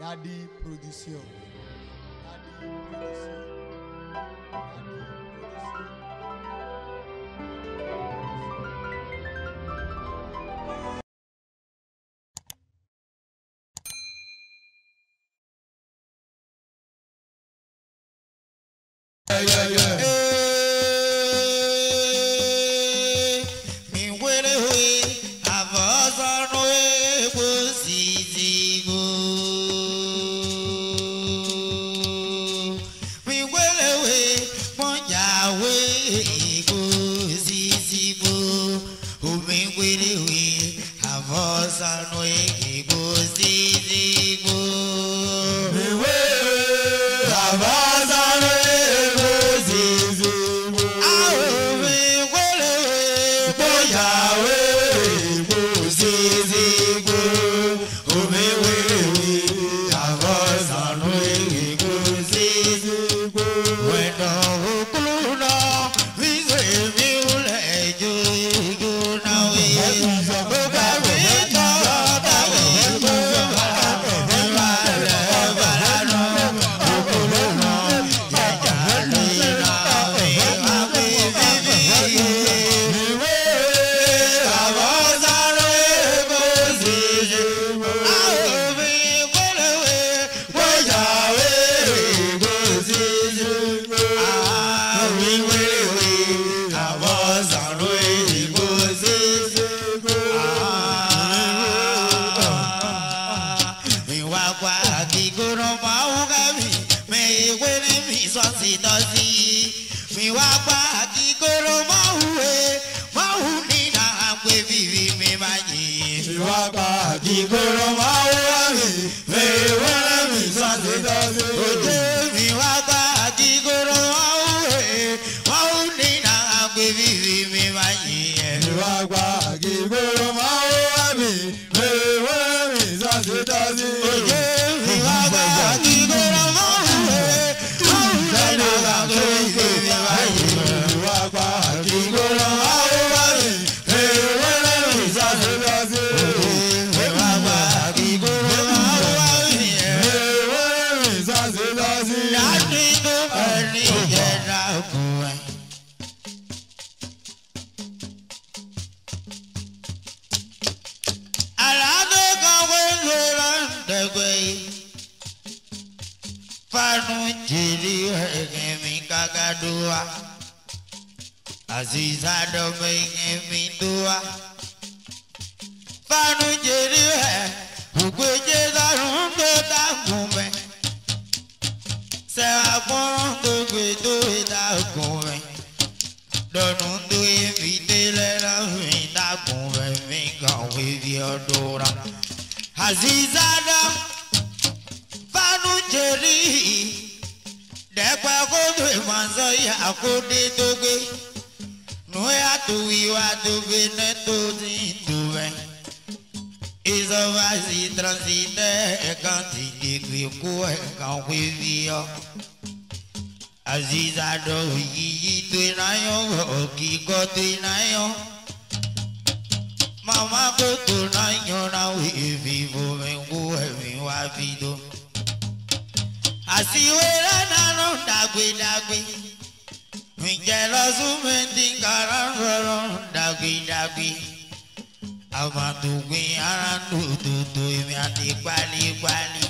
Daddy Production. Daddy Production. Yeah, yeah, yeah. sanoy ki buzi Aziza fanu sisadome ngemindua fanujeriwe ugbejezarundodagume sẹwàgbọrọndogbedoedagume dọnundoyemidelẹlẹmidagume mingaweviodora azizada fanujeri dẹgbàgbọdọ ìmọ̀nsọ yà kó dé tó gbé. Where do we want to be nettled into it? Is of us in transit, a country degree, a country view. Aziz Ado, he to Nayo, Kiko to Nayo. Mama go to Nayo now, if you go and wife, you do. Asiwera na no dagwe dagwe su dàgbìdàgbì àmàdùgbìn ara dòdòdò èmi àti gbalígbalí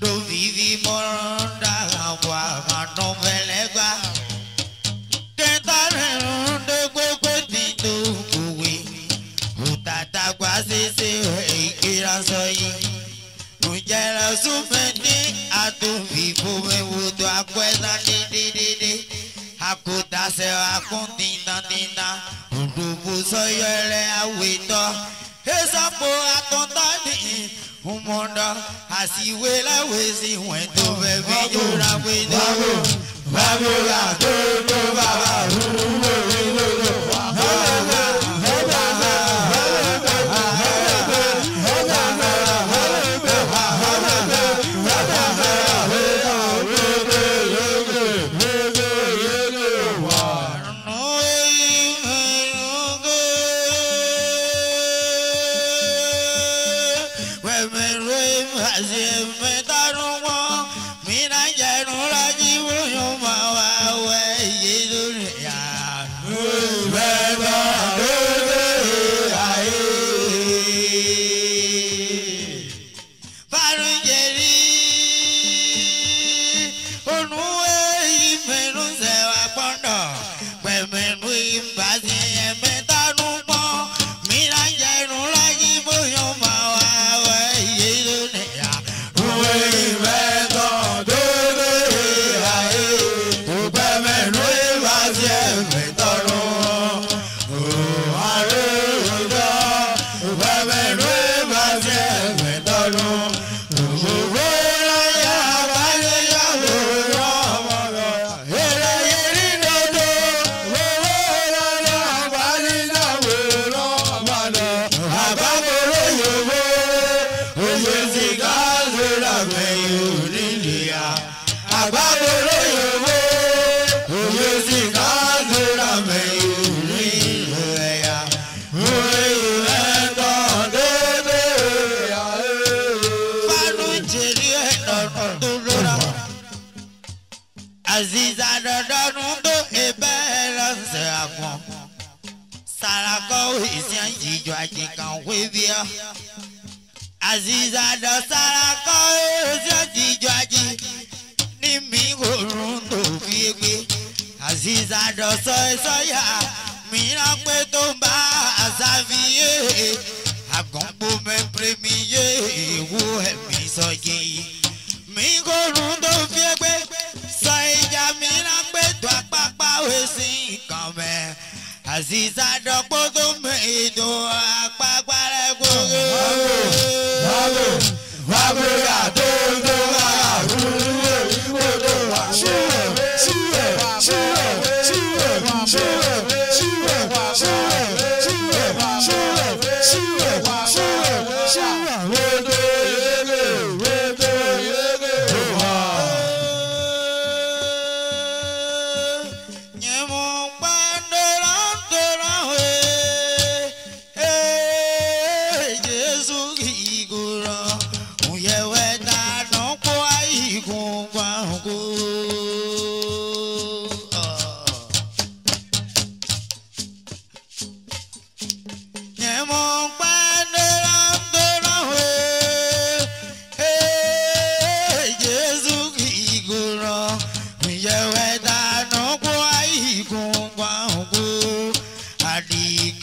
lófìfì mọ́rán dàgbà àmàdùn fẹlẹ́gbà kẹta rẹ̀rùn dégbòkè tí tó kúwe òtàtà gbà ṣẹṣẹ ìkíra sọ yìí ǹjẹ́ lọ súnmẹ́ ní àtúnfìfò mẹ́wòtò àpẹ́sánì akụtasịrị akụdinadina udubuzoyere awetọ ezapụ atụtadị ụmụdọ asiwelawezi nwetobebi yora wedo Bàbá tó tó bàbá rúbọ̀ rúbọ̀ rúbọ̀. Aziza bíá. àzìzà dọ̀sára kọ́ oṣù tìjọ ajé ní mi òórùn tó fi gbé. àzìzà dọ̀sọ sọ́yà mìíràn pé tó ń bá àṣàfiyè àgọ́ngbò mẹ́pẹ́rẹ́ mi yé ìwú ẹ̀mí sọ́jí. mi òórùn tó fi gbé sọ ìjà mìíràn pé tó apá pa òwe sí nǹkan mẹ́rin. Aziza dọ̀pọ̀ tó mẹ ètò àpapàrẹ̀ gbogbo. Báwo báwo báwo yà tó ń tó.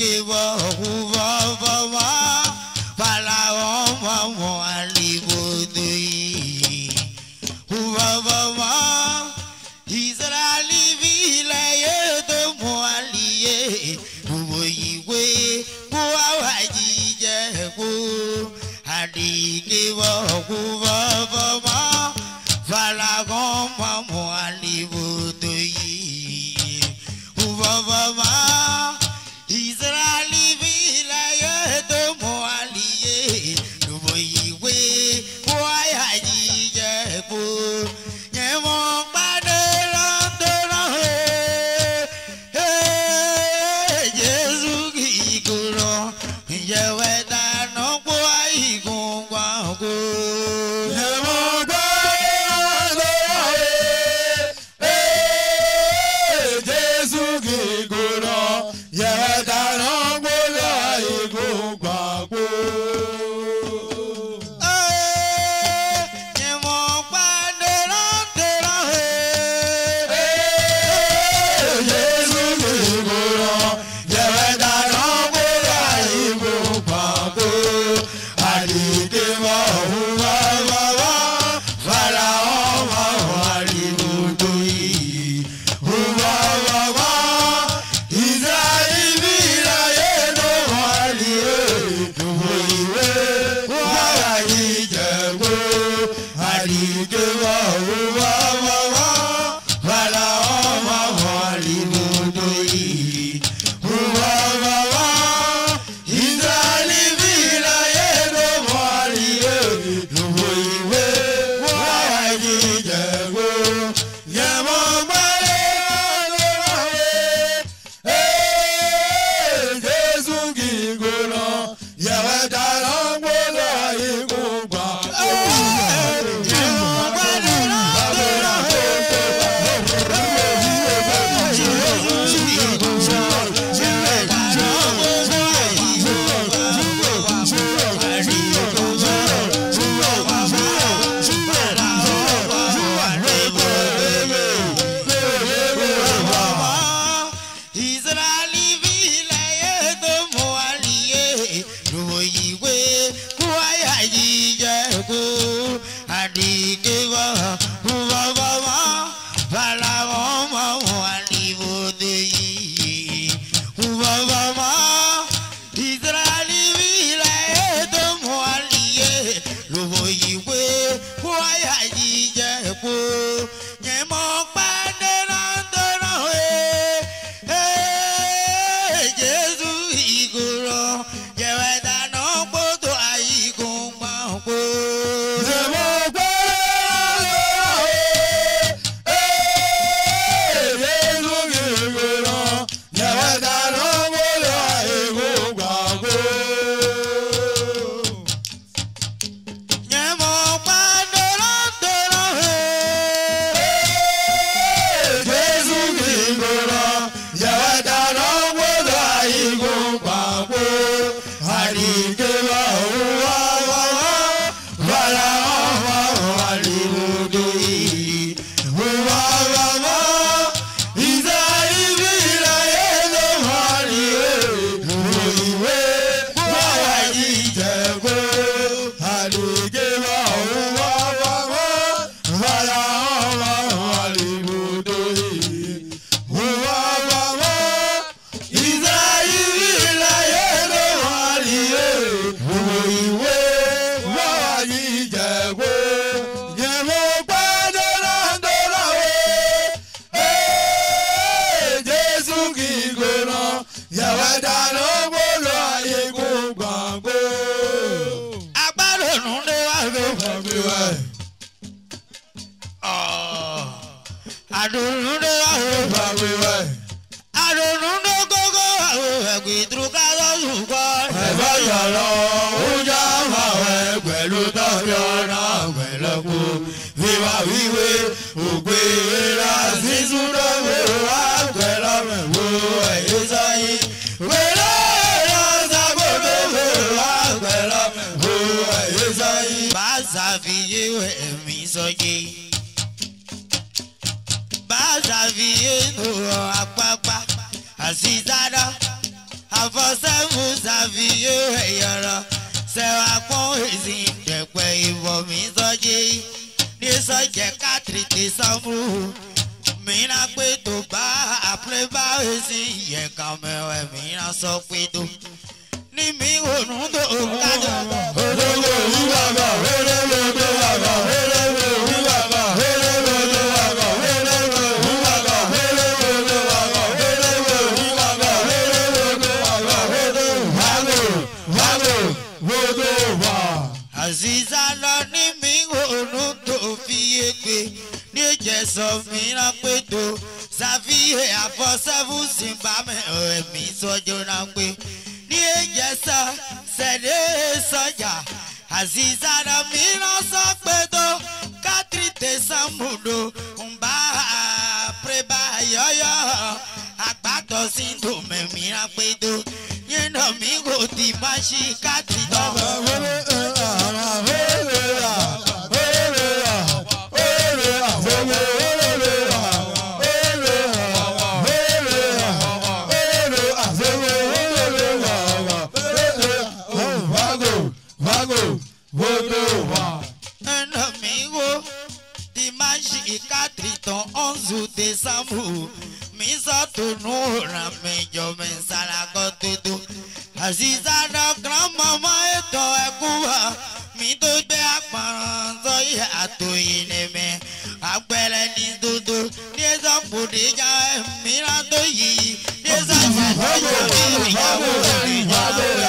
give a yọ́yọ́ àgbàtọ̀ sí tòmẹ̀mí rápẹ́dọ́ yẹn náà mi kò ti máa ṣe káàtì náà. Azizatu nura me yo me salago tutu Azizana gran mama eto ekuwa mi to gbe aparan so ya to yin mi agbere ni dudu ni so pudi ja mi ra to yi ni so fa yo mi ya wo ni ya wo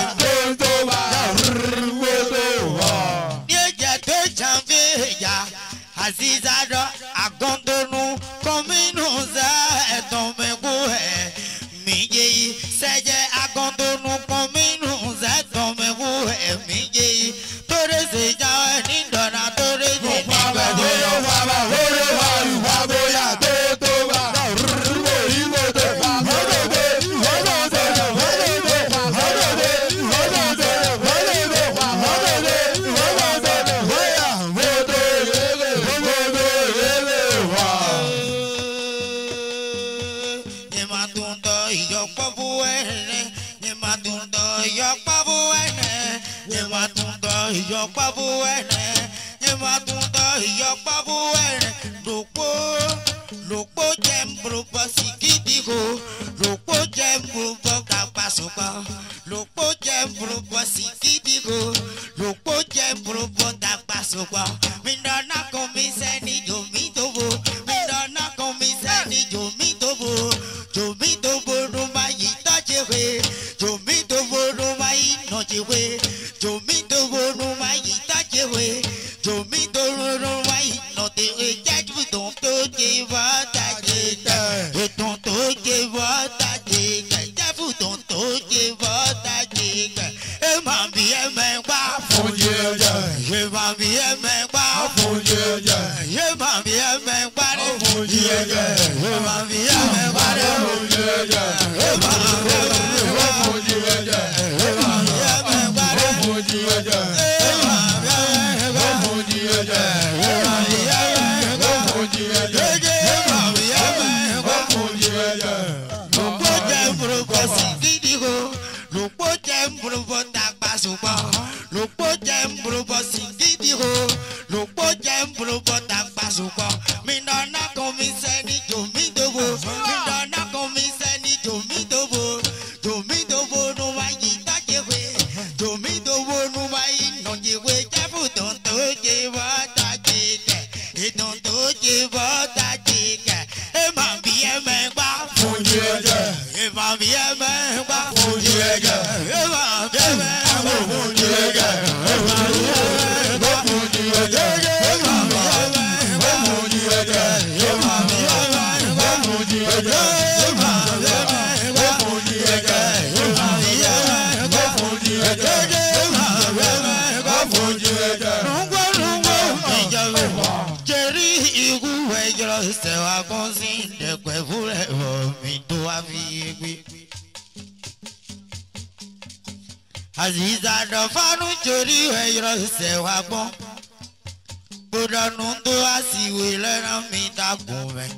gbódánù tó a sì wé lẹ́ràn mi dàgùn mẹ́.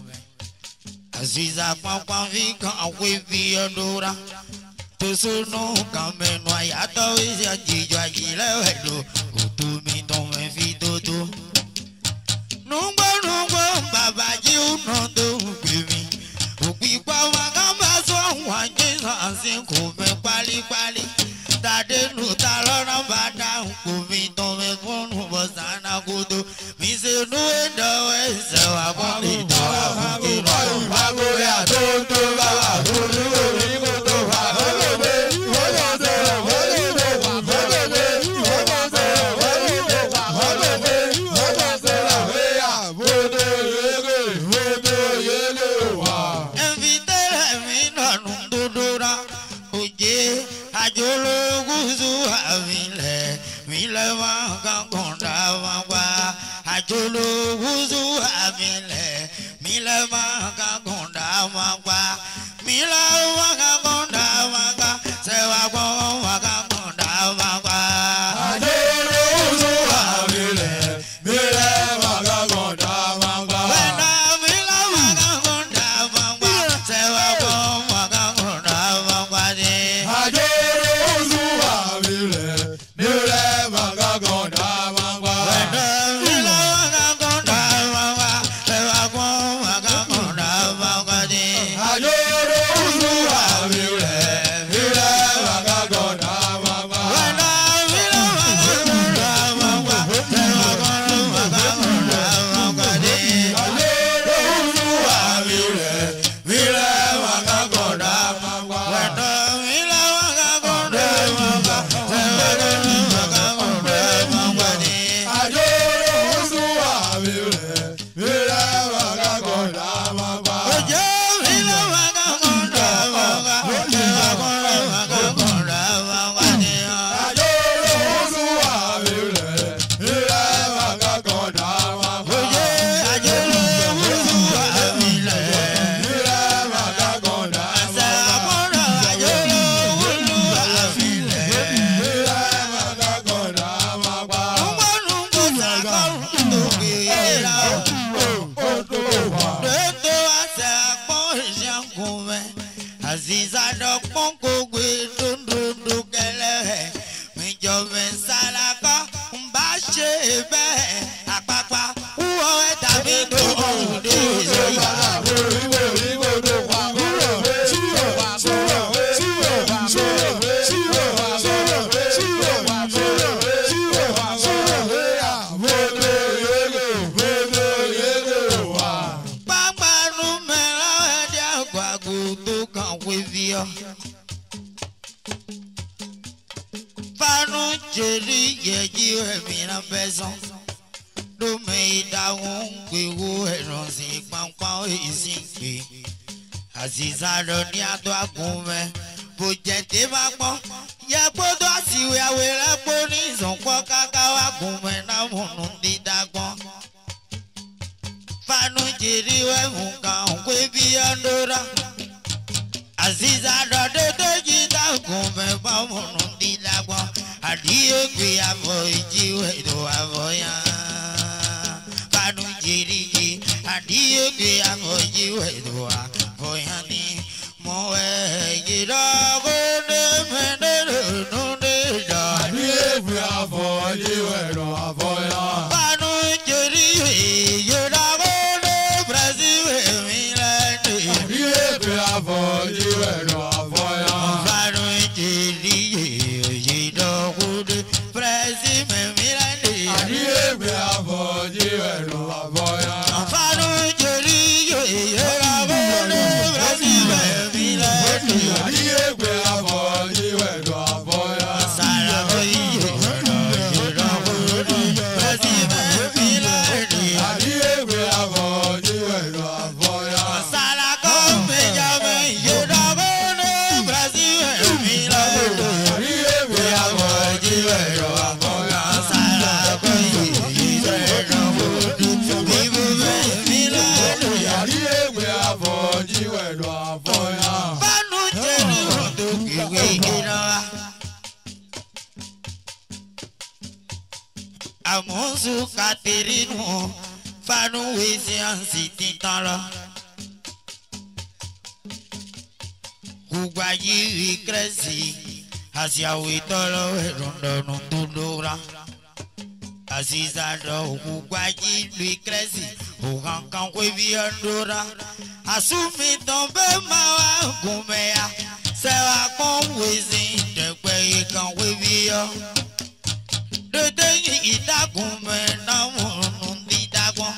àṣìṣà pọnpọn fi kàn wé bí ọdúnra tó sónú kan mẹ́nu àyàtọ̀ ìṣe àjèjọ àjìlẹ́wẹ̀ lò òtó mi tó mẹ́ fi tó tó. nùgbọ́nùgbọ́ bàbá jí ó nà tó gbé mi òpìpá wa kàn bá sọ wà jésù àsìkò mẹ́ pálípálí tàdénú ta lọ́nà bá kò mi tó mẹ́ fún un bọ̀ sànà kó tó. ìṣèlú ìdánwò i fún ìdánwò fún ìbọn ìbáwọ̀ rẹ̀ àdó. àfọ̀ọ́lẹ́wẹ̀rọ̀ àfọ̀. asiawe tọrọ ẹrọndọnu tó lóra asizadọ òkùnkwaji lu kírẹsì òkankan kwebi ọdọra asumitọn bẹ ma wa gùnmẹya sẹwà kàn wèsì dẹgbẹ ikan kwebi ọ dodo yi ìdákun mẹ náà múnú dídágbọn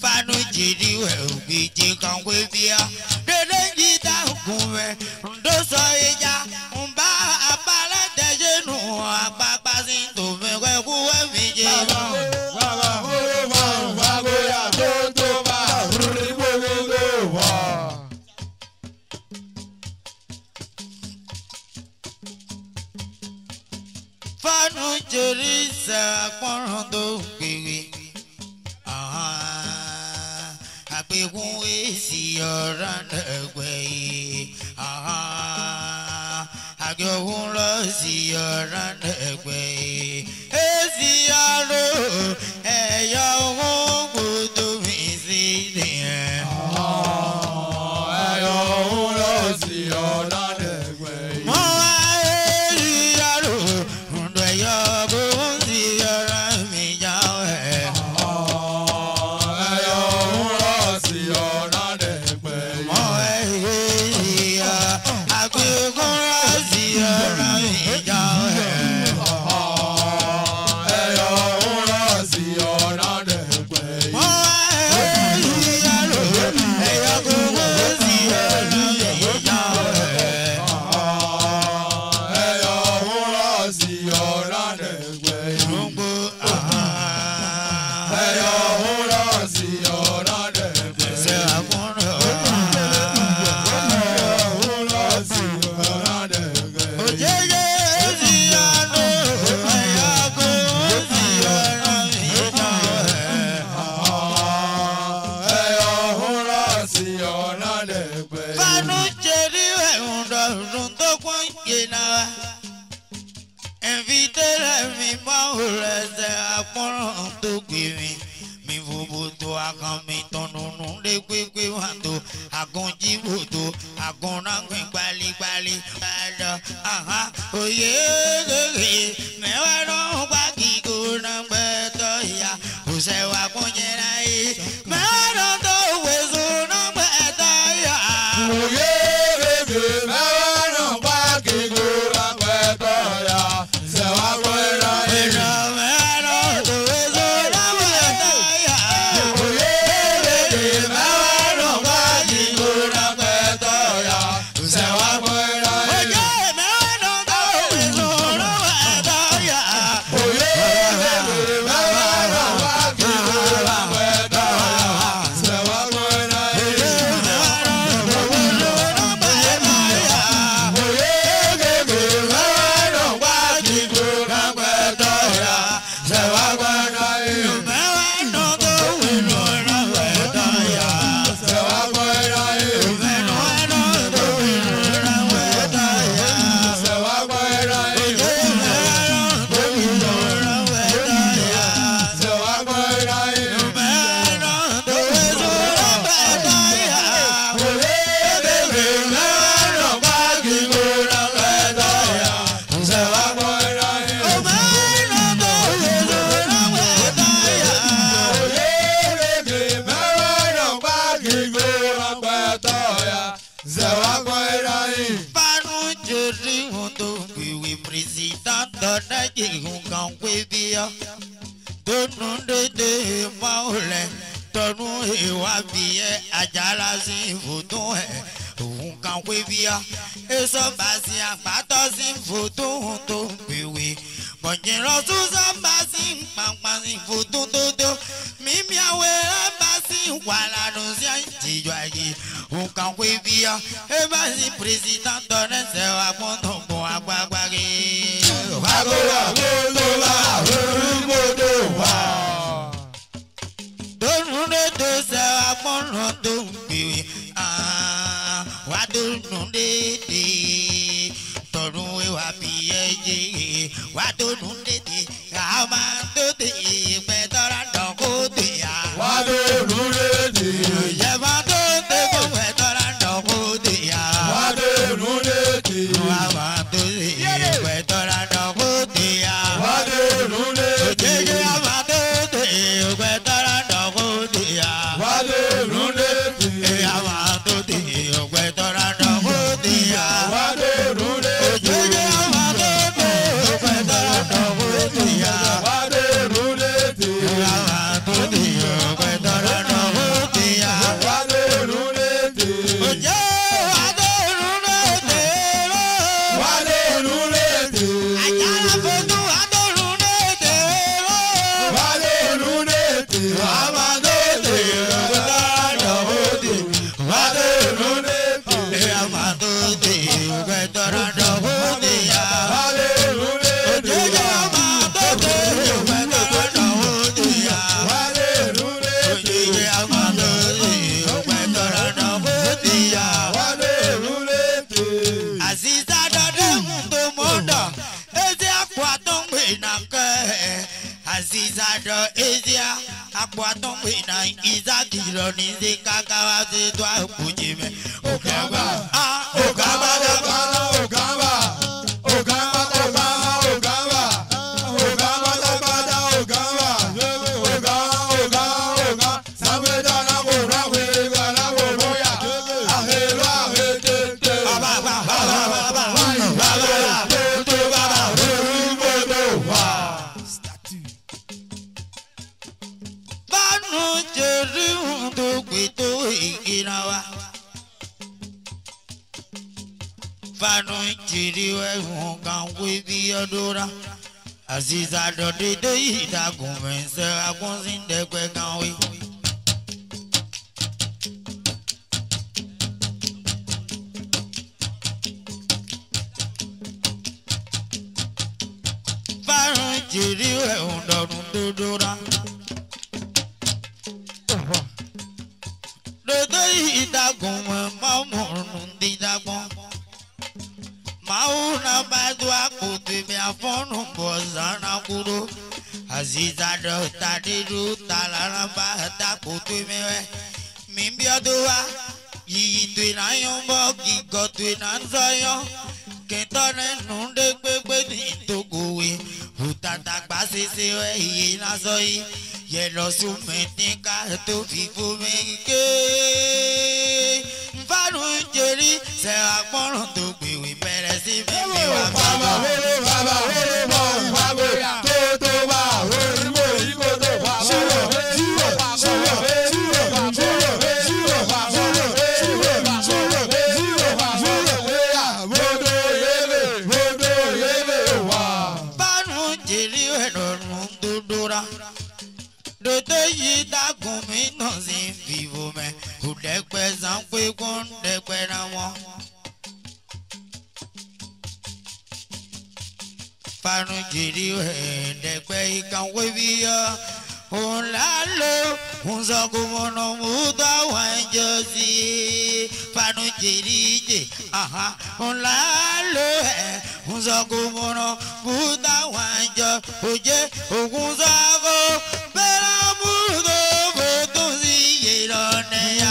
fanu jìrì wẹ ògbìjì kan kwebi ọ dodo yi ìdákun mẹ ńdọsọ ìjà tẹ̀sínú àpapà sí tòfin kẹ́kú ẹ̀mí jẹ. bàbá bàbá máa ń gbèrè àpèkún èsì ọ̀ràn ẹgbẹ́ yìí àjọ wúrọ̀ sí ọ̀ràn ẹ̀pẹ́ èsì àrò ẹ̀yọ̀ òun kò dùn dédé tọ̀run wíwá fi ẹ jẹ́ wá tó dùn dédé ká máa Banu jiriwe hungan wibi odora Aziza dodide itagun mense agun sindekwe kanwe takuro aziza do tadiru talaramba takutwimewe mimbioduwa yiyi twinayombo gigo twinanzoyo kentonenundegbegbe nitogowe hutatagbasesewe iyenazoyi yelosumetiga to fifomeke nfanujeri sẹ́wà gbọ́ràn tó gbèwé bẹ̀rẹ̀ sí mímí wà bàbá. dẹ̀pẹ̀ sanpé kó ń ra wọn. fanu jìrì ẹ̀ dẹ̀pẹ̀ ìkàwé yọ òun lálò òun sọkò mọ̀nà mútọ́ wọn jọ sí i fanu jìrì jì òun lálò ẹ̀ òun sọkò mọ̀nà mútọ́ wọn jọ òjé òkun sọkò bẹ́ẹ̀ lọ́mú tó fò tó sí yìí lọ́nà yá.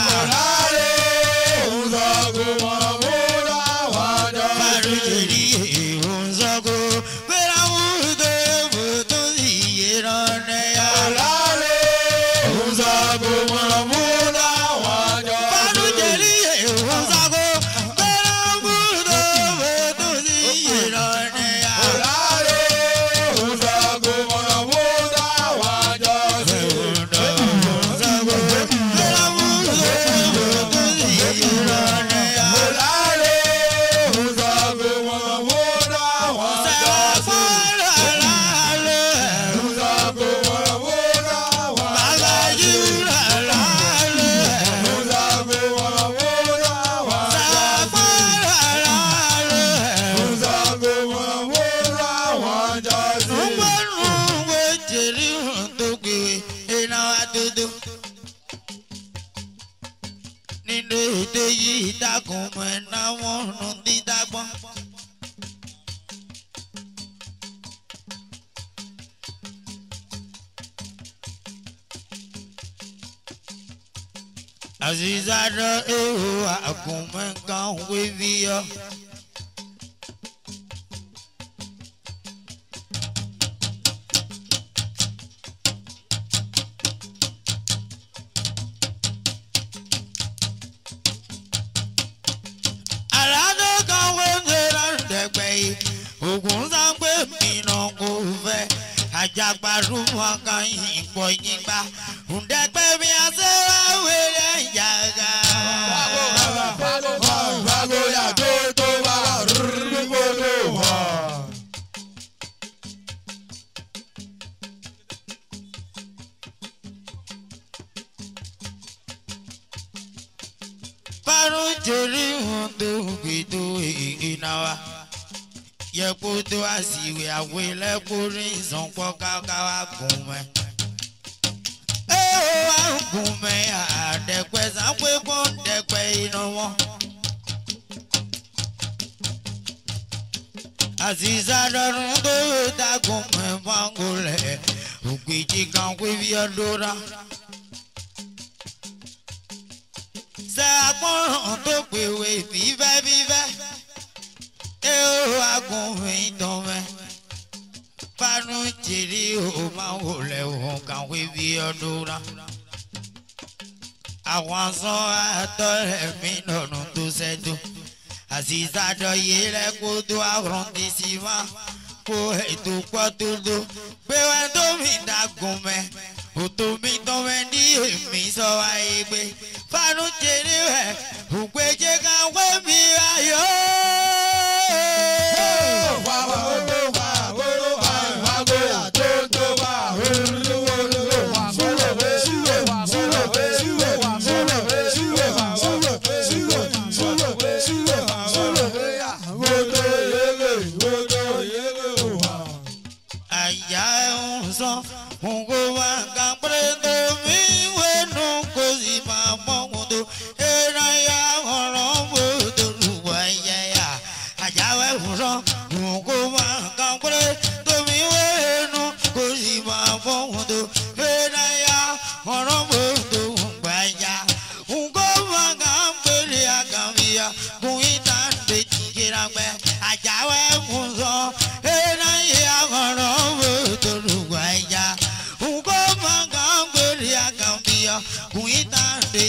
arụjeri ndogide ohihi nawa yekpoto asiwe agwụlekporo izọkwọkakawa gụnwe eowa gụnwe ya adekwezakwekwọ ndekwe ịnọwọ aziza dọrùn tó dagun mẹ́fà ń gòlẹ̀ ògbèjì kan pé bí ọdún rà. pọ́n tó pèwé fífẹ́ fífẹ́ ẹ ó agùnfin dán mẹ́ fanu jèrè ó máa wò lẹ̀ òun kàwé bí ọdún rà àwọn sán àtọ́rẹ̀ mi lọ́nà tó ṣẹ́jú àṣìṣàjọ yìí lẹ́kọ́ tó àrùn ti sì máa kó ètò pọ́ tó lò pé wá tó mi dàgùn mẹ́ òtò mi tán mẹ́ ní èmi sọ wáyé pé. Fanu fanujeriwe ukwejeka kwemi ayo. Hey, kùn í tá a ṣe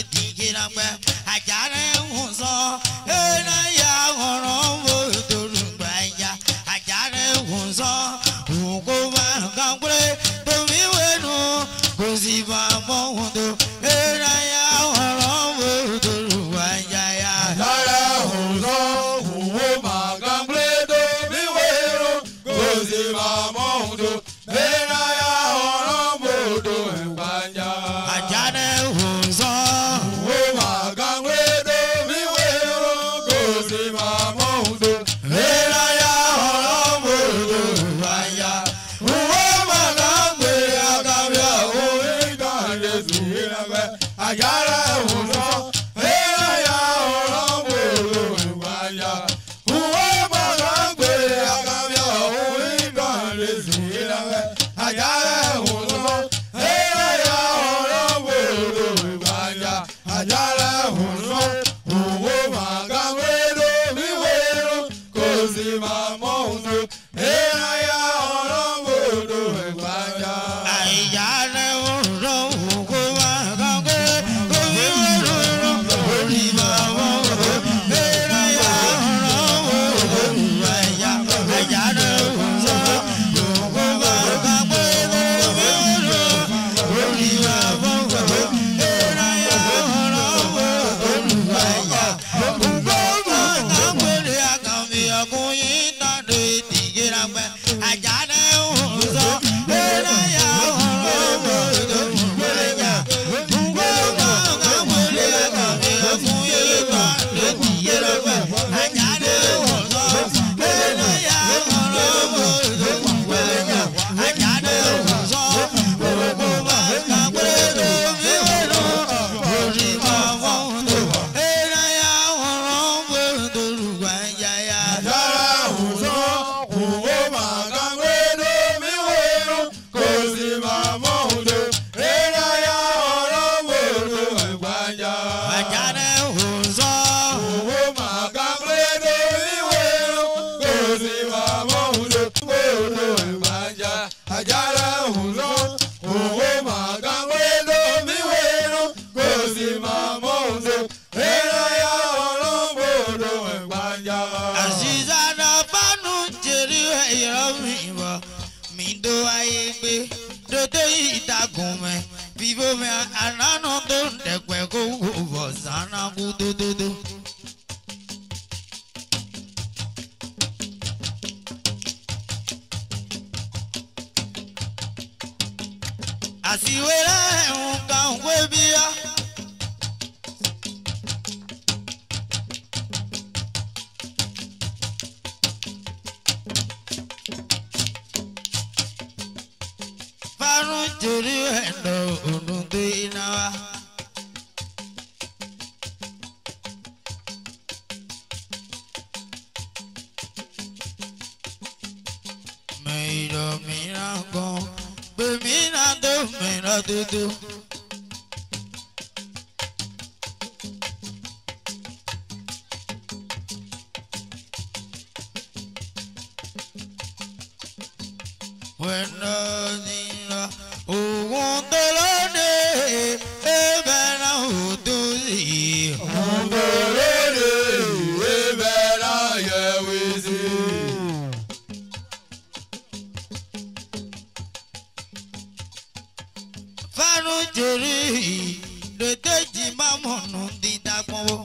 jèrè ìrèkejì má mọ̀nù dídágbọ́n wọ́.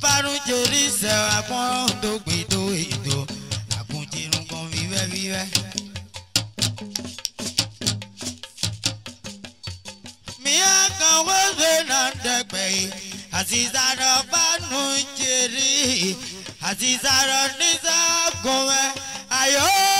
fárún jèrè ìṣẹ̀ àpọ́n tó gbèdó ètò àkùnjẹ̀rùn kan wíwẹ́ wíwẹ́. mìíyà kan wọ́pẹ́ náà dẹ́gbẹ́ yìí àtìsàrọ̀ fárún jèrè àtìsàrọ̀ nísàgùn ẹ̀ ayọ́.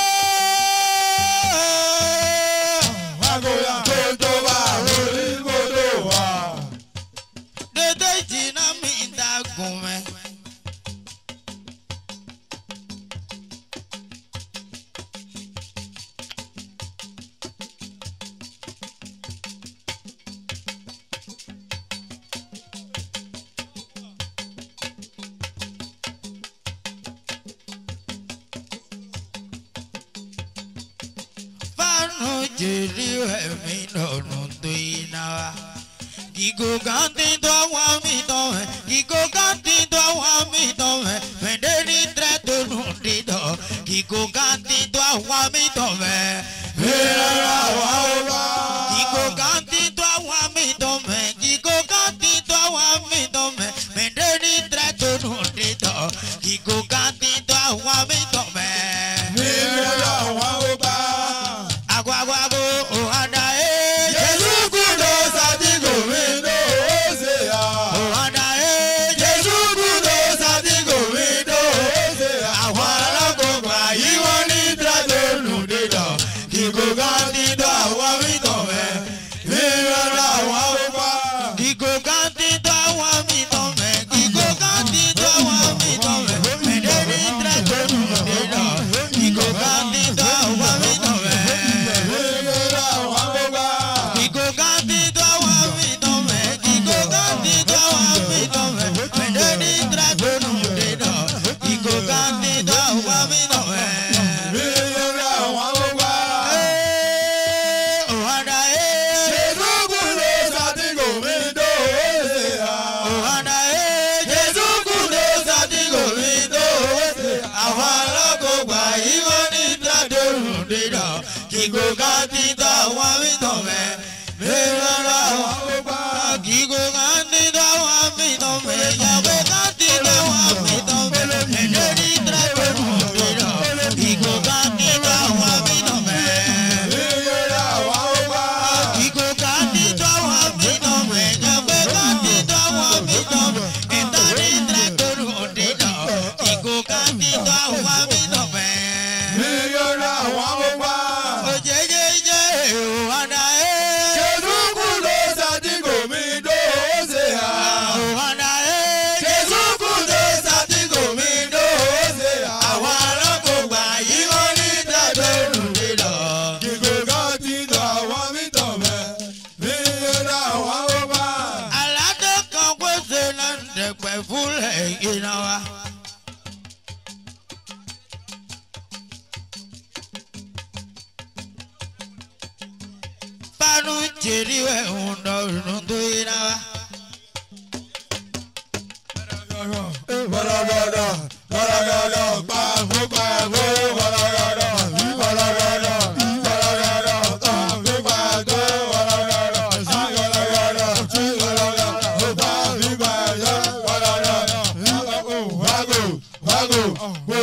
oh.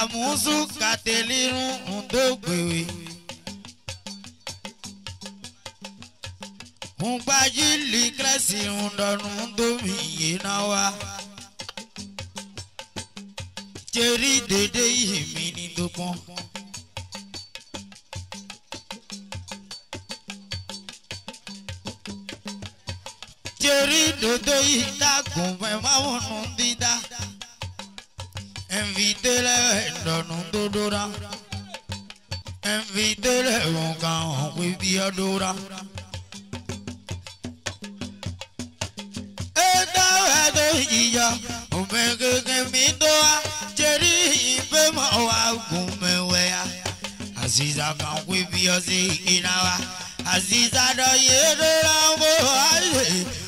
àmúsù kàtẹ́lérún ǹdọ́gbèwé. ǹgbàjìlì kírẹ́sì ǹdọ̀nù ǹdọ́mì yìnyínná wa. jẹ́rí dede yìí mi ní dọ́gbọ́n. dodo yìí dágùn fẹ́ máa wọnú Envidele donu dodora. Envidele unga unkwibi adora. Eta wado jija umege kemidoa. Cheri ipe mawa kumewea. Aziza kankwibi ozi wa, Aziza doye dora mbo aise.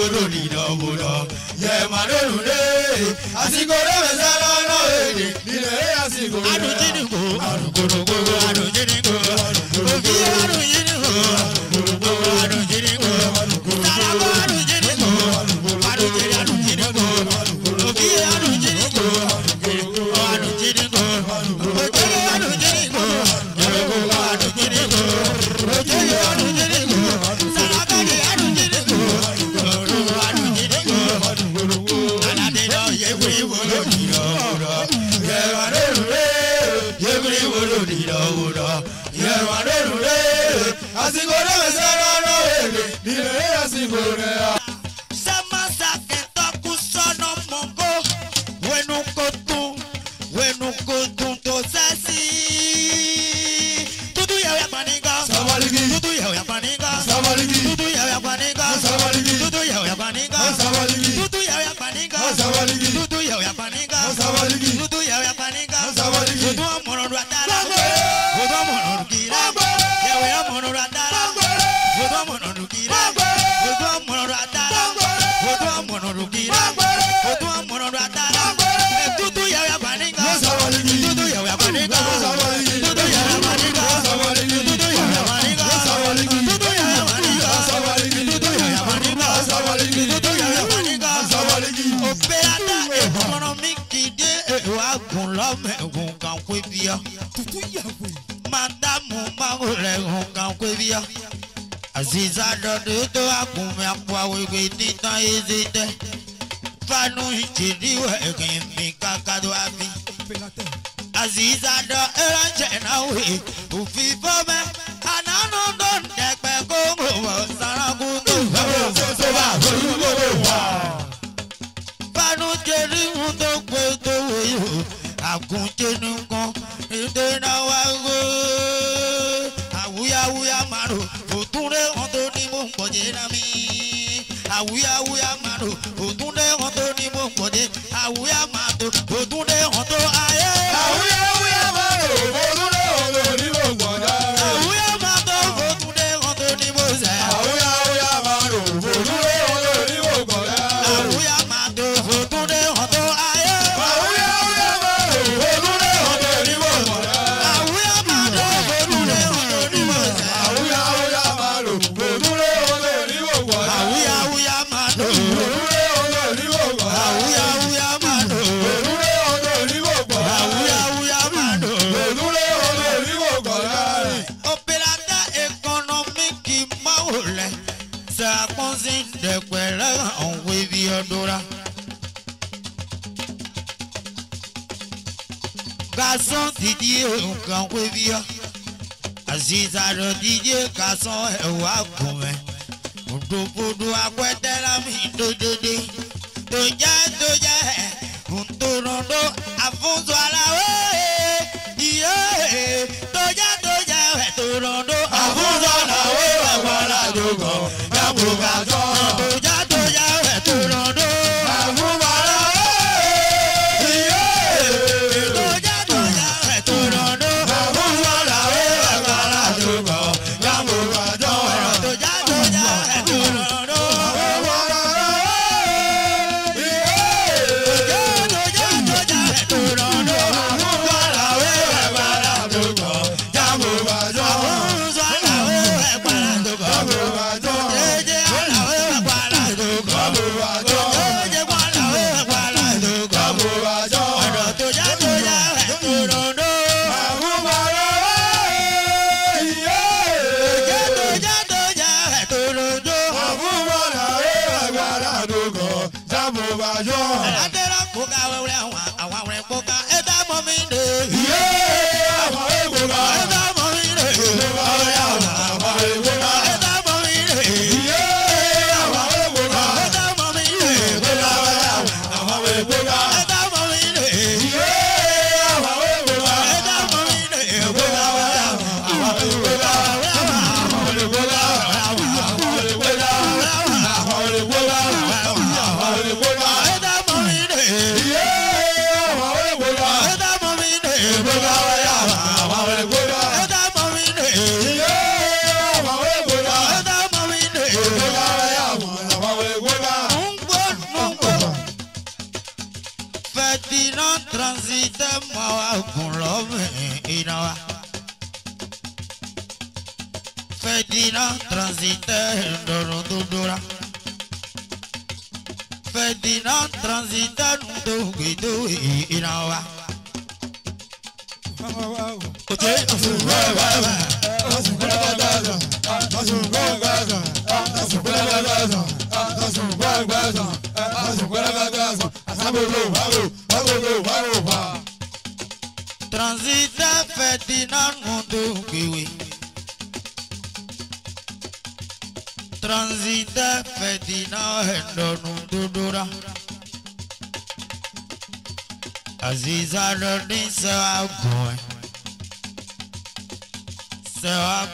obodo nina obodo yẹ madolu de àsìkò lẹbẹ sẹlẹ ọlọ èdè nílẹ ẹ àsìkò lẹbẹ. adùn jínigbó adùn kòtòkòtò adùn jínigbó òbí adùn jínigbó.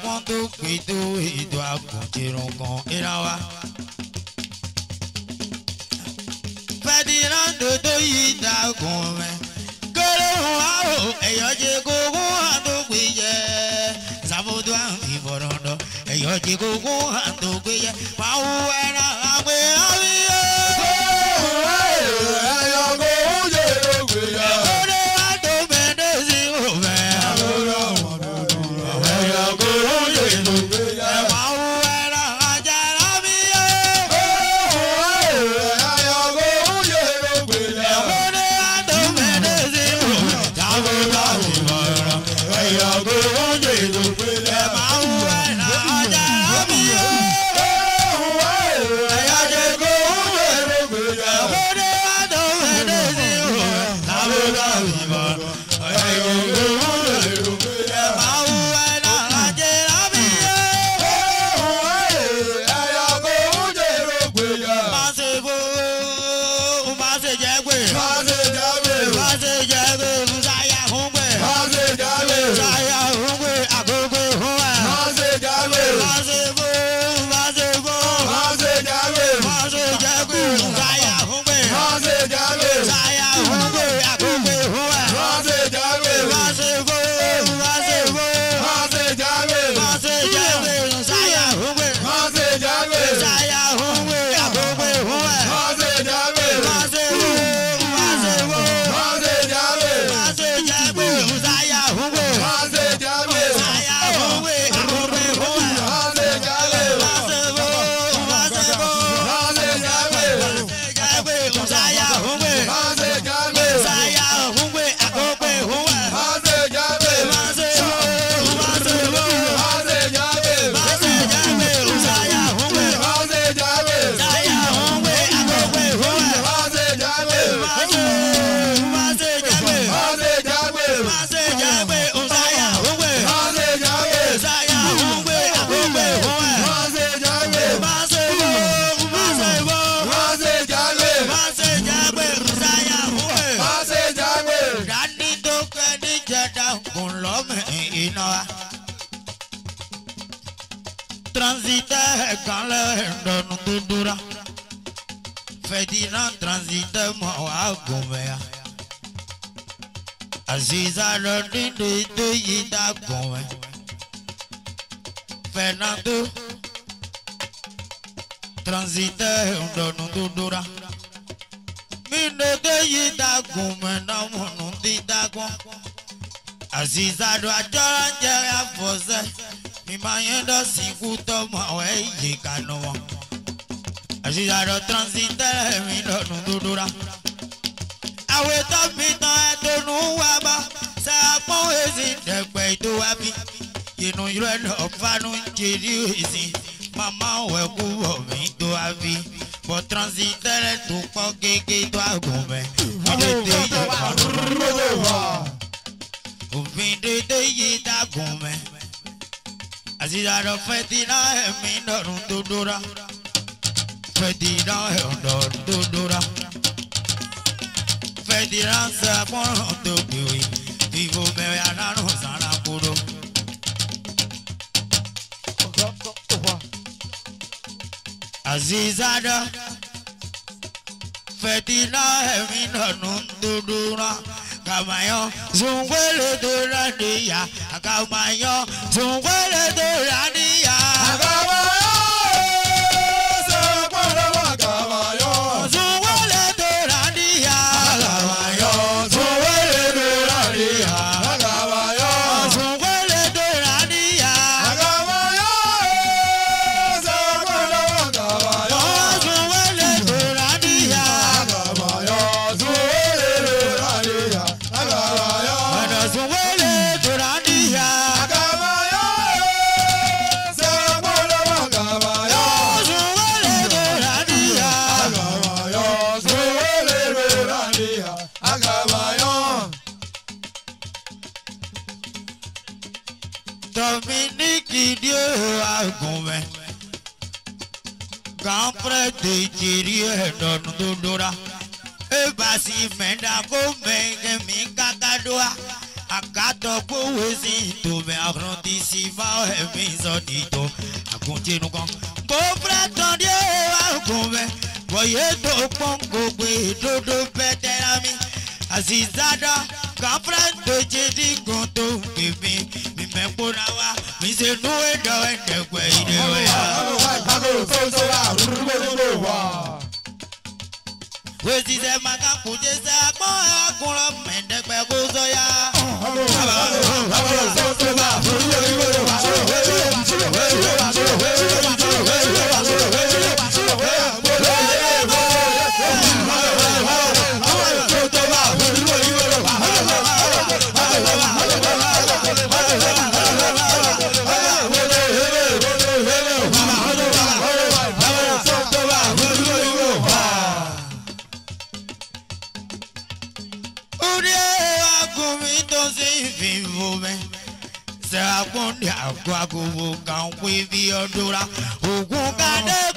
kan tó pè tó ètò àkùnjẹrun kan ìran wa. Ferdinando tó yí ìdàgùn rẹ̀ kéré wá o ẹ̀yọ́ jẹ kókó hàn tó pè jẹ́ sàbòdò àrùn ìbọ̀rọ̀dọ̀ ẹ̀yọ́ jẹ kókó hàn tó pè jẹ́ pàwọ́ ẹran àgbẹ̀. agùnmẹ́à àṣìṣà lọ́dún dédé yìí dàgùnmẹ́ Fernando transitaire ndọ̀nù tó dóra mí dédé yìí dàgùnmẹ́ náà mọ̀nù tí dàgùn àṣìṣà lọ́ àjọra jẹ́ àfọ̀ṣẹ́ mímáyédọ́ síkú tọmọ ẹ̀ yìí kànú wọn àṣìṣà lọ́ transitaire mi lọ́nù tó àwẹ̀ tó fi tan ẹ̀tọ́nù wa bá sàpọ̀n èsì dẹ̀gbẹ̀ ètò wa bí inú irú ẹ̀ lọ́ọ́ fanu jèrè èsì màmá wẹ̀ kú wọ̀ mí tó wa bí bọ̀ transitẹ́rẹ̀ tó pọ̀ gégé tó àgùn mẹ́ ìdèdè yìí wà lóde wà òfin dédé yìí dàgùn mẹ́ àtidàdọ̀ fẹ́tìlá ẹ̀mí dọ̀rùn tó dóra fẹ́tìlá ẹ̀dọ̀rùn tó dóra di ránṣẹ́ fọ́nrán tó gbèrè ìbò bẹ̀rẹ̀ alárùn sára kúrò. Azizada poezi to me afronti si va e mi zodito akuntinu kan ko breton die akun me boye do pon gbogbo dodo fetera mi azizada ka friend to je di gun to pe mi mi me pora wa mi se nu edo ede pe ide we wa. Wezi se maka kuje se akunra mẹ̀ẹ́dẹ́gbẹ́ kó sọ ya. me I agun dia agwa go kan we bi odura ogun ka de